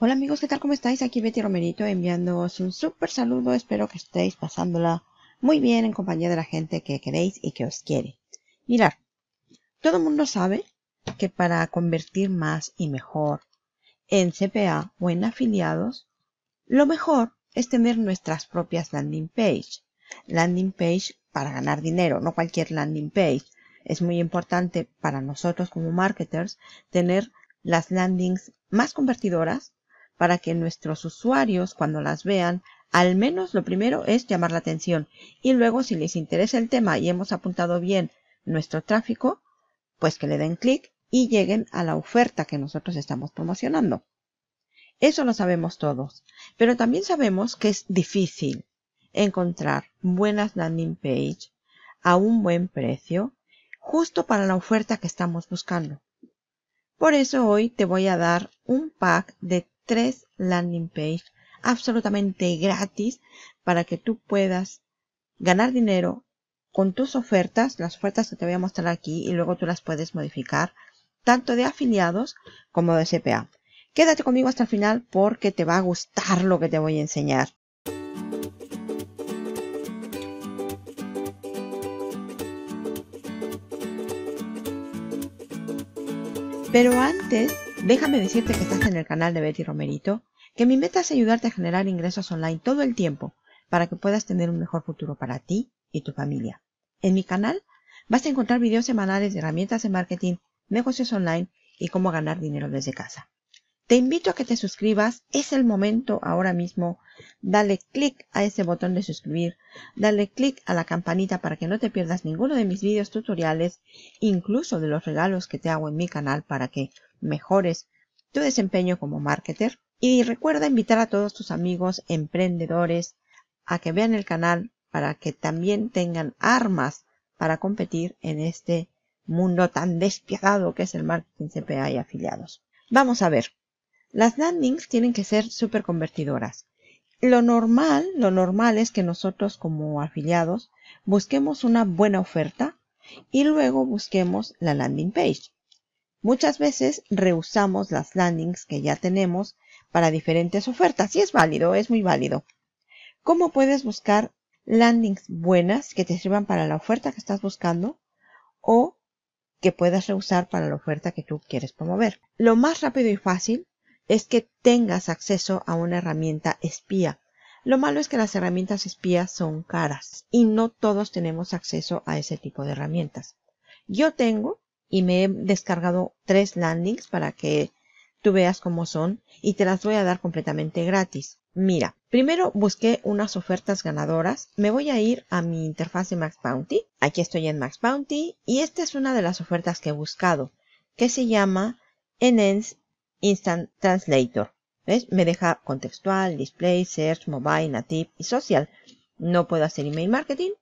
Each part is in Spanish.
Hola amigos, ¿qué tal? ¿Cómo estáis? Aquí Betty Romerito enviándoos un súper saludo. Espero que estéis pasándola muy bien en compañía de la gente que queréis y que os quiere. Mirad, todo el mundo sabe que para convertir más y mejor en CPA o en afiliados, lo mejor es tener nuestras propias landing page. Landing page para ganar dinero, no cualquier landing page. Es muy importante para nosotros como marketers tener las landings más convertidoras para que nuestros usuarios cuando las vean, al menos lo primero es llamar la atención y luego si les interesa el tema y hemos apuntado bien nuestro tráfico, pues que le den clic y lleguen a la oferta que nosotros estamos promocionando. Eso lo sabemos todos, pero también sabemos que es difícil encontrar buenas landing page a un buen precio justo para la oferta que estamos buscando. Por eso hoy te voy a dar un pack de tres landing page absolutamente gratis para que tú puedas ganar dinero con tus ofertas, las ofertas que te voy a mostrar aquí y luego tú las puedes modificar tanto de afiliados como de CPA. Quédate conmigo hasta el final porque te va a gustar lo que te voy a enseñar. Pero antes Déjame decirte que estás en el canal de Betty Romerito, que mi meta es ayudarte a generar ingresos online todo el tiempo para que puedas tener un mejor futuro para ti y tu familia. En mi canal vas a encontrar videos semanales de herramientas de marketing, negocios online y cómo ganar dinero desde casa. Te invito a que te suscribas, es el momento ahora mismo. Dale clic a ese botón de suscribir, dale clic a la campanita para que no te pierdas ninguno de mis videos tutoriales, incluso de los regalos que te hago en mi canal para que mejores tu desempeño como marketer. Y recuerda invitar a todos tus amigos emprendedores a que vean el canal para que también tengan armas para competir en este mundo tan despiadado que es el marketing CPA y afiliados. Vamos a ver. Las landings tienen que ser súper convertidoras. Lo normal, lo normal es que nosotros como afiliados busquemos una buena oferta y luego busquemos la landing page. Muchas veces rehusamos las landings que ya tenemos para diferentes ofertas y es válido, es muy válido. ¿Cómo puedes buscar landings buenas que te sirvan para la oferta que estás buscando o que puedas rehusar para la oferta que tú quieres promover? Lo más rápido y fácil es que tengas acceso a una herramienta espía. Lo malo es que las herramientas espías son caras y no todos tenemos acceso a ese tipo de herramientas. Yo tengo y me he descargado tres landings para que tú veas cómo son y te las voy a dar completamente gratis. Mira, primero busqué unas ofertas ganadoras. Me voy a ir a mi interfaz de Max Bounty. Aquí estoy en Max Bounty y esta es una de las ofertas que he buscado, que se llama Enhance Instant Translator. ¿Ves? Me deja contextual, display, search, mobile, native y social. No puedo hacer email marketing,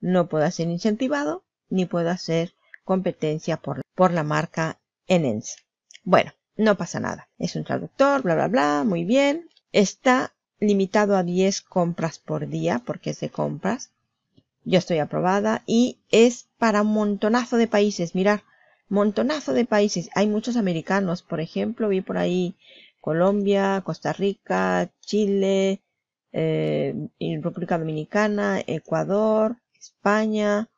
no puedo hacer incentivado, ni puedo hacer competencia por, por la marca Enens. Bueno, no pasa nada. Es un traductor, bla, bla, bla, muy bien. Está limitado a 10 compras por día porque es de compras. Yo estoy aprobada y es para un montonazo de países. Mirar, montonazo de países. Hay muchos americanos, por ejemplo, vi por ahí Colombia, Costa Rica, Chile, eh, República Dominicana, Ecuador, España,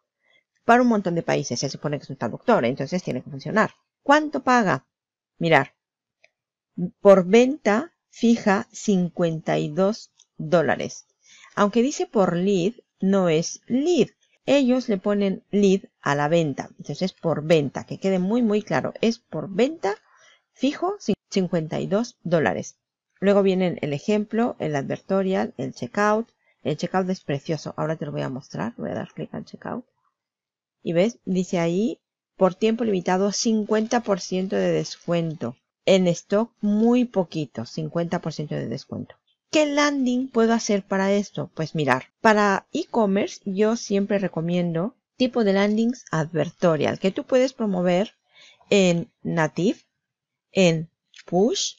para un montón de países. Se supone que es un traductor, entonces tiene que funcionar. ¿Cuánto paga? Mirar, por venta fija 52 dólares. Aunque dice por lead, no es lead. Ellos le ponen lead a la venta. Entonces es por venta, que quede muy muy claro. Es por venta fijo 52 dólares. Luego vienen el ejemplo, el advertorial, el checkout. El checkout es precioso. Ahora te lo voy a mostrar. Voy a dar clic al checkout. Y ves, dice ahí, por tiempo limitado, 50% de descuento. En stock, muy poquito, 50% de descuento. ¿Qué landing puedo hacer para esto? Pues mirar, para e-commerce yo siempre recomiendo tipo de landings advertorial que tú puedes promover en native, en push,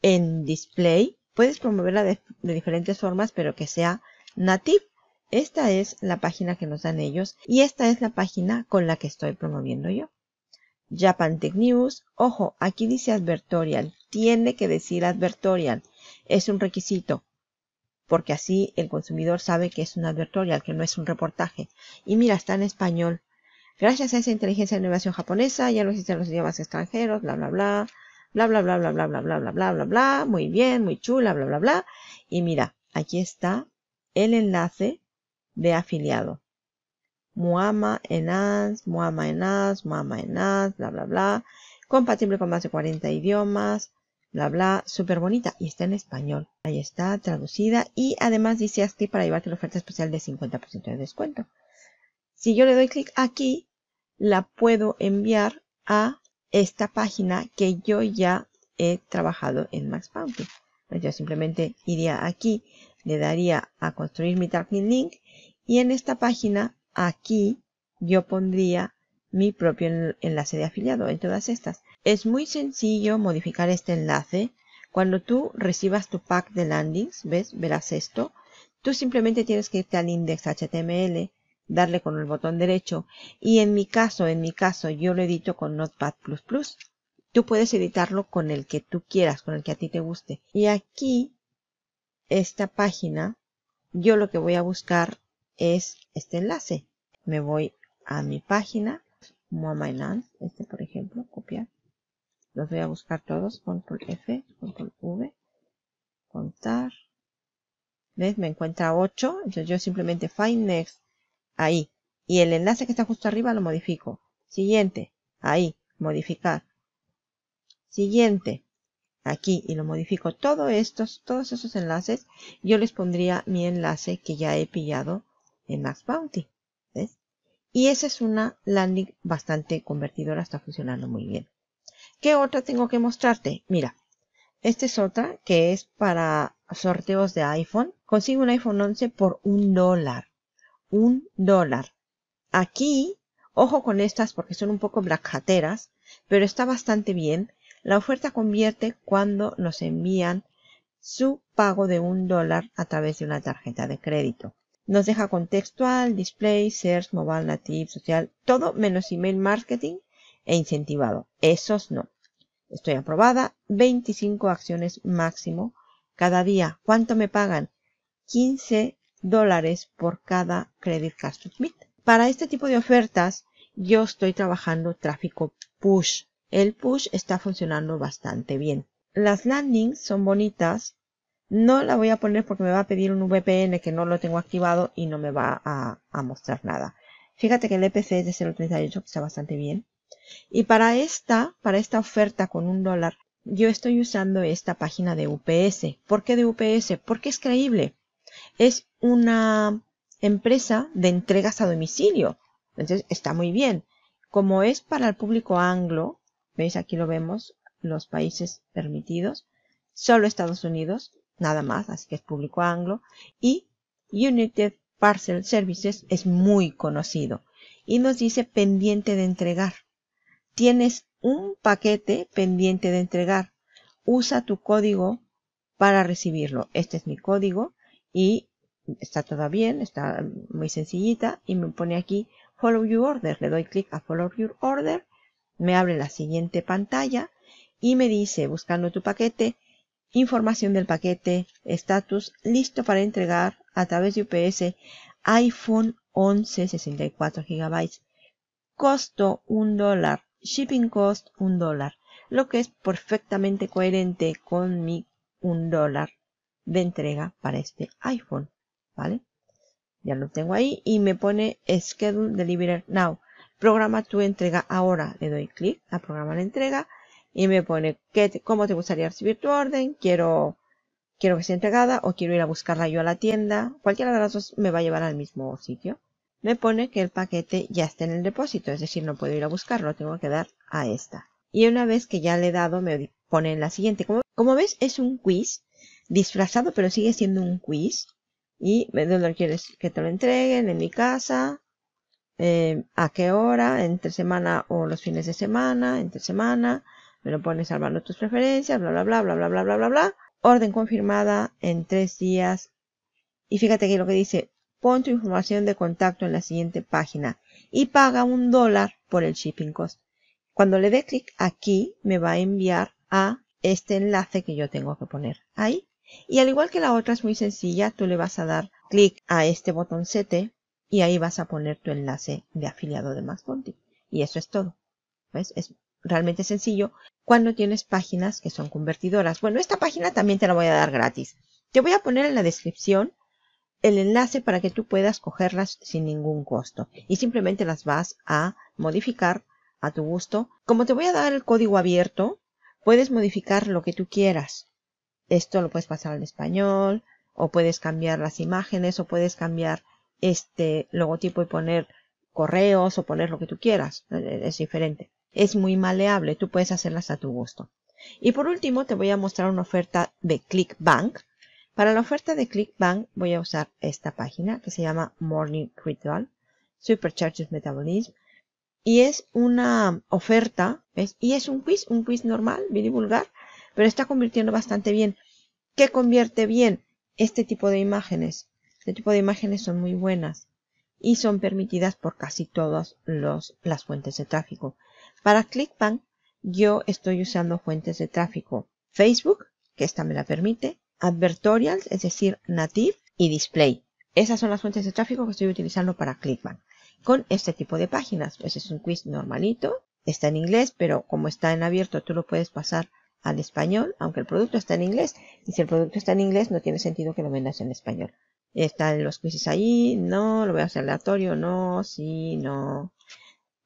en display. Puedes promoverla de, de diferentes formas, pero que sea native. Esta es la página que nos dan ellos y esta es la página con la que estoy promoviendo yo. Japan Tech News. Ojo, aquí dice advertorial. tiene que decir advertorial. Es un requisito. Porque así el consumidor sabe que es un advertorial, que no es un reportaje. Y mira, está en español. Gracias a esa inteligencia de innovación japonesa ya no existen los idiomas extranjeros, bla, bla, bla, bla, bla, bla, bla, bla, bla, bla, bla, bla, bla, bla, muy bien, muy chula, bla, bla, bla. Y mira, aquí está el enlace de afiliado. Muama Enas, Muama Enas, Muama Enas, bla, bla, bla. Compatible con más de 40 idiomas, bla, bla. Súper bonita y está en español. Ahí está, traducida. Y además dice aquí para llevarte la oferta especial de 50% de descuento. Si yo le doy clic aquí, la puedo enviar a esta página que yo ya he trabajado en Max Bounty. Pues yo simplemente iría aquí, le daría a construir mi targeting link y en esta página aquí yo pondría mi propio enlace de afiliado en todas estas. Es muy sencillo modificar este enlace. Cuando tú recibas tu pack de landings, ¿ves? Verás esto. Tú simplemente tienes que irte al index HTML, darle con el botón derecho y en mi caso, en mi caso yo lo edito con Notepad++. Tú puedes editarlo con el que tú quieras, con el que a ti te guste. Y aquí, esta página, yo lo que voy a buscar es este enlace. Me voy a mi página, Moa este por ejemplo, copiar. Los voy a buscar todos, control F, control V, contar. ¿Ves? Me encuentra 8, entonces yo simplemente find next ahí. Y el enlace que está justo arriba lo modifico. Siguiente, ahí, modificar. Siguiente, aquí y lo modifico. Todos estos, todos esos enlaces, yo les pondría mi enlace que ya he pillado en Max Bounty. Y esa es una landing bastante convertidora, está funcionando muy bien. ¿Qué otra tengo que mostrarte? Mira, esta es otra que es para sorteos de iPhone. Consigo un iPhone 11 por un dólar un dólar. Aquí, ojo con estas porque son un poco black hateras, pero está bastante bien. La oferta convierte cuando nos envían su pago de un dólar a través de una tarjeta de crédito. Nos deja contextual, display, search, mobile, native, social, todo menos email marketing e incentivado. Esos no. Estoy aprobada. 25 acciones máximo cada día. ¿Cuánto me pagan? 15 dólares por cada Credit Card Submit. Para este tipo de ofertas, yo estoy trabajando tráfico push. El push está funcionando bastante bien. Las landings son bonitas. No la voy a poner porque me va a pedir un VPN que no lo tengo activado y no me va a, mostrar nada. Fíjate que el EPC es de 0.38 que está bastante bien. Y para esta, para esta oferta con un dólar, yo estoy usando esta página de UPS. ¿Por qué de UPS? Porque es creíble es una empresa de entregas a domicilio. Entonces está muy bien. Como es para el público anglo, veis aquí lo vemos, los países permitidos, solo Estados Unidos, nada más, así que es público anglo, y United Parcel Services es muy conocido y nos dice pendiente de entregar. Tienes un paquete pendiente de entregar. Usa tu código para recibirlo. Este es mi código y está todo bien, está muy sencillita y me pone aquí Follow Your Order. Le doy clic a Follow Your Order, me abre la siguiente pantalla y me dice buscando tu paquete, información del paquete, estatus, listo para entregar a través de UPS, iPhone 11 64 GB, costo un dólar, shipping cost un dólar, lo que es perfectamente coherente con mi un dólar de entrega para este iPhone, ¿vale? Ya lo tengo ahí y me pone Schedule Delivery Now. Programa tu entrega ahora. Le doy clic a programar la entrega y me pone qué, cómo te gustaría recibir tu orden. Quiero, quiero que sea entregada o quiero ir a buscarla yo a la tienda. Cualquiera de las dos me va a llevar al mismo sitio. Me pone que el paquete ya está en el depósito, es decir, no puedo ir a buscarlo, tengo que dar a esta. Y una vez que ya le he dado, me pone en la siguiente. Como, como ves, es un quiz disfrazado, pero sigue siendo un quiz. Y dónde quieres que te lo entreguen, en mi casa, eh, a qué hora, entre semana o los fines de semana, entre semana, me lo pones salvando tus preferencias, bla, bla, bla, bla, bla, bla, bla, bla, bla. Orden confirmada en tres días. Y fíjate aquí lo que dice, pon tu información de contacto en la siguiente página y paga un dólar por el shipping cost. Cuando le dé clic aquí, me va a enviar a este enlace que yo tengo que poner ahí. Y al igual que la otra es muy sencilla, tú le vas a dar clic a este botoncete y ahí vas a poner tu enlace de afiliado de Maxponti. Y eso es todo. ¿Ves? Es realmente sencillo cuando tienes páginas que son convertidoras. Bueno, esta página también te la voy a dar gratis. Te voy a poner en la descripción el enlace para que tú puedas cogerlas sin ningún costo. Y simplemente las vas a modificar a tu gusto. Como te voy a dar el código abierto, puedes modificar lo que tú quieras. Esto lo puedes pasar al español, o puedes cambiar las imágenes, o puedes cambiar este logotipo y poner correos, o poner lo que tú quieras. Es diferente. Es muy maleable, tú puedes hacerlas a tu gusto. Y por último te voy a mostrar una oferta de ClickBank. Para la oferta de ClickBank voy a usar esta página que se llama Morning Ritual, Supercharges Metabolism. Y es una oferta. Y es un quiz, un quiz normal, bien y vulgar, pero está convirtiendo bastante bien. ¿Qué convierte bien? Este tipo de imágenes. Este tipo de imágenes son muy buenas y son permitidas por casi todas las fuentes de tráfico. Para ClickBank yo estoy usando fuentes de tráfico Facebook, que esta me la permite, Advertorials, es decir, Native y Display. Esas son las fuentes de tráfico que estoy utilizando para ClickBank. Con este tipo de páginas, pues es un quiz normalito, está en inglés, pero como está en abierto tú lo puedes pasar al español, aunque el producto está en inglés. Y si el producto está en inglés, no tiene sentido que lo vendas en español. Están los quizzes ahí, no, lo voy a hacer aleatorio, no, sí, no.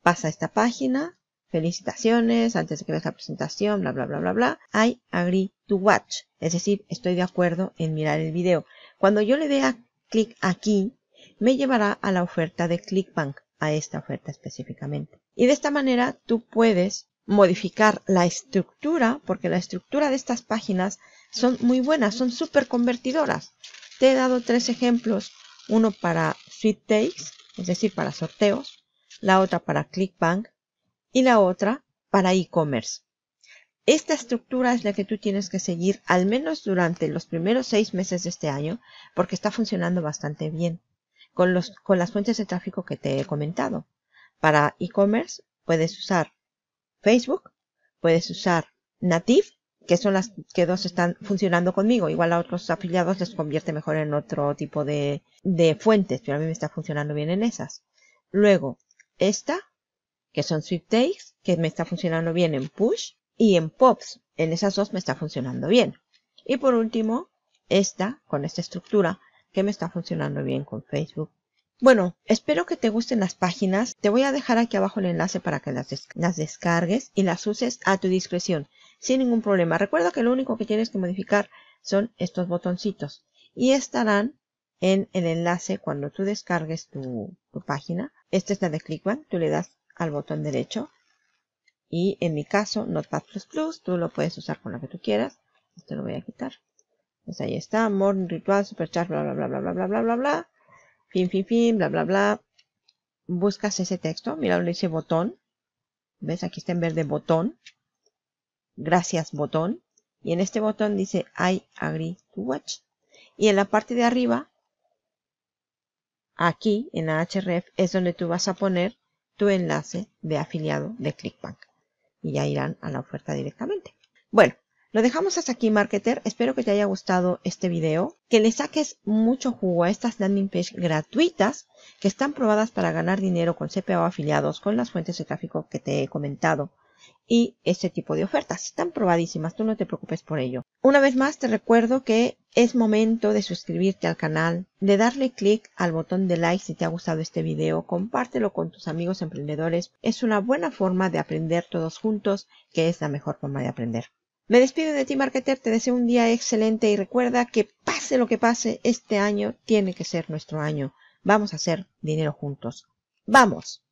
Pasa esta página, felicitaciones, antes de que veas la presentación, bla, bla, bla, bla, bla. I agree to watch. Es decir, estoy de acuerdo en mirar el video. Cuando yo le dé clic aquí, me llevará a la oferta de ClickBank, a esta oferta específicamente. Y de esta manera tú puedes modificar la estructura, porque la estructura de estas páginas son muy buenas, son súper convertidoras. Te he dado tres ejemplos, uno para Sweet Takes, es decir, para sorteos, la otra para ClickBank y la otra para e-commerce. Esta estructura es la que tú tienes que seguir al menos durante los primeros seis meses de este año porque está funcionando bastante bien con, los, con las fuentes de tráfico que te he comentado. Para e-commerce puedes usar Facebook, puedes usar Native, que son las que dos están funcionando conmigo. Igual a otros afiliados les convierte mejor en otro tipo de, de fuentes, pero a mí me está funcionando bien en esas. Luego, esta, que son Days, que me está funcionando bien en Push, y en Pops, en esas dos me está funcionando bien. Y por último, esta, con esta estructura, que me está funcionando bien con Facebook. Bueno, espero que te gusten las páginas. Te voy a dejar aquí abajo el enlace para que las, las descargues y las uses a tu discreción, sin ningún problema. Recuerda que lo único que tienes que modificar son estos botoncitos y estarán en el enlace cuando tú descargues tu, página. Esta es la de ClickBank, tú le das al botón derecho. Y en mi caso, Notepad++, tú lo puedes usar con lo que tú quieras. Esto lo voy a quitar. Pues ahí está, Morning Ritual, Superchat, bla, bla, bla, bla, bla, bla, bla, bla, bla. Fin, fin, fin, bla, bla, bla. Buscas ese texto, mira donde dice botón. ¿Ves? Aquí está en verde botón. Gracias, botón. Y en este botón dice I agree to watch. Y en la parte de arriba, aquí en la href, es donde tú vas a poner tu enlace de afiliado de ClickBank. Y ya irán a la oferta directamente. Bueno, lo dejamos hasta aquí, marketer. Espero que te haya gustado este video, que le saques mucho jugo a estas landing page gratuitas que están probadas para ganar dinero con CPA afiliados con las fuentes de tráfico que te he comentado y este tipo de ofertas. Están probadísimas, tú no te preocupes por ello. Una vez más te recuerdo que es momento de suscribirte al canal, de darle clic al botón de like si te ha gustado este video, compártelo con tus amigos emprendedores. Es una buena forma de aprender todos juntos, que es la mejor forma de aprender. Me despido de ti, marketer, te deseo un día excelente y recuerda que pase lo que pase, este año tiene que ser nuestro año. Vamos a hacer dinero juntos. ¡Vamos!